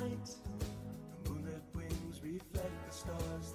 night. The moonlit wings reflect the stars